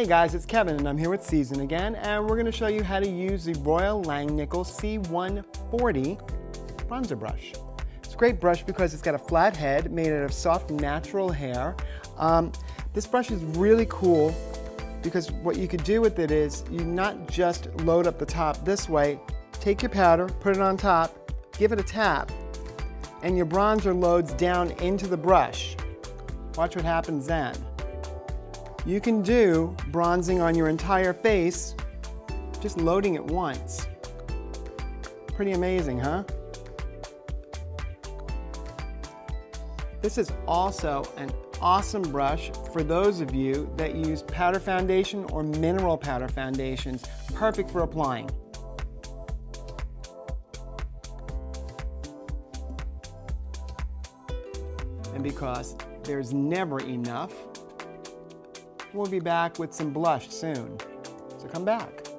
Hey guys, it's Kevin and I'm here with Season again and we're going to show you how to use the Royal Langnickel C140 bronzer brush. It's a great brush because it's got a flat head made out of soft natural hair. Um, this brush is really cool because what you could do with it is you not just load up the top this way, take your powder, put it on top, give it a tap, and your bronzer loads down into the brush. Watch what happens then. You can do bronzing on your entire face just loading it once. Pretty amazing, huh? This is also an awesome brush for those of you that use powder foundation or mineral powder foundations. Perfect for applying. And because there's never enough, we'll be back with some blush soon. So come back.